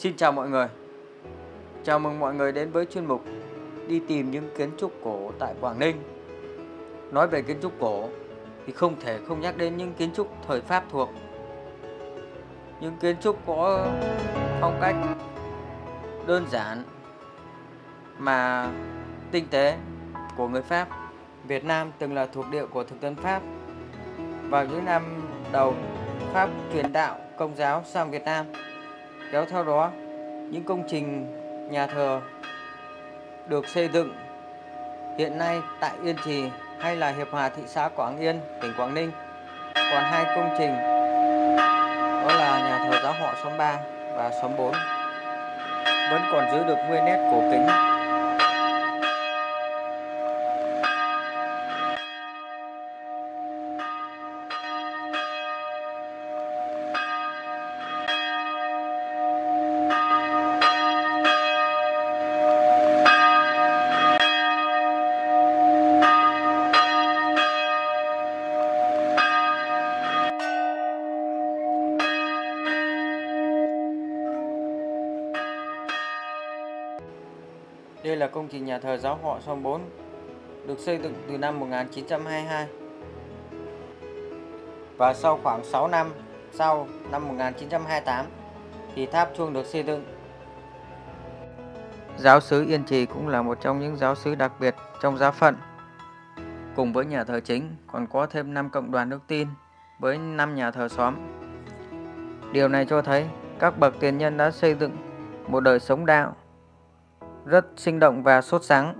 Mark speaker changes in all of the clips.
Speaker 1: Xin chào mọi người. Chào mừng mọi người đến với chuyên mục Đi tìm những kiến trúc cổ tại Quảng Ninh. Nói về kiến trúc cổ Thì không thể không nhắc đến những kiến trúc thời Pháp thuộc. Những kiến trúc có phong cách đơn giản Mà tinh tế của người Pháp. Việt Nam từng là thuộc địa của thực dân Pháp. Vào những năm đầu, Pháp truyền đạo công giáo sang Việt Nam kéo theo đó những công trình nhà thờ được xây dựng hiện nay tại Yên Trì hay là Hiệp Hòa thị xã Quảng Yên, tỉnh Quảng Ninh. Còn hai công trình đó là nhà thờ giáo họ xóm 3 và xóm 4 vẫn còn giữ được nguyên nét cổ kính Đây là công trình nhà thờ giáo họ Son 4 được xây dựng từ năm 1922. Và sau khoảng 6 năm, sau năm 1928 thì tháp chuông được xây dựng. Giáo sứ Yên Trì cũng là một trong những giáo sứ đặc biệt trong giáo phận. Cùng với nhà thờ chính, còn có thêm 5 cộng đoàn đức tin với 5 nhà thờ xóm. Điều này cho thấy các bậc tiền nhân đã xây dựng một đời sống đạo rất sinh động và sốt sắng.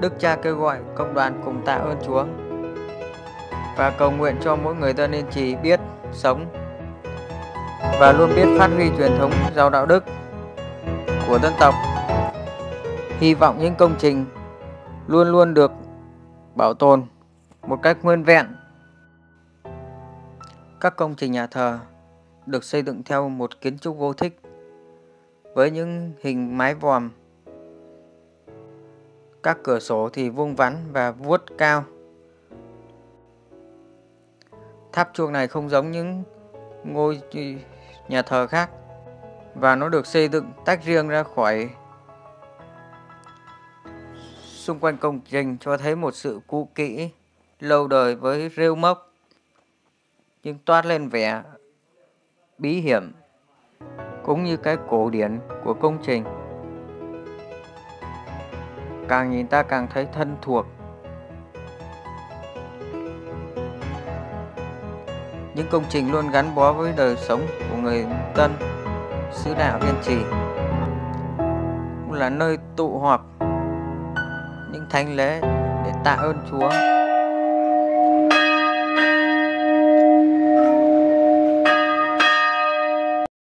Speaker 1: Đức cha kêu gọi công đoàn cùng tạ ơn Chúa và cầu nguyện cho mỗi người dân nên chỉ biết sống và luôn biết phát huy truyền thống giàu đạo đức của dân tộc. Hy vọng những công trình luôn luôn được bảo tồn một cách nguyên vẹn. Các công trình nhà thờ được xây dựng theo một kiến trúc vô thích với những hình mái vòm các cửa sổ thì vuông vắn và vuốt cao. Tháp chuông này không giống những ngôi nhà thờ khác và nó được xây dựng tách riêng ra khỏi xung quanh công trình cho thấy một sự cũ kỹ, lâu đời với rêu mốc, nhưng toát lên vẻ bí hiểm, cũng như cái cổ điển của công trình càng nhìn ta càng thấy thân thuộc. Những công trình luôn gắn bó với đời sống của người dân, xứ đạo Viên Trì cũng là nơi tụ họp những thánh lễ để tạ ơn Chúa.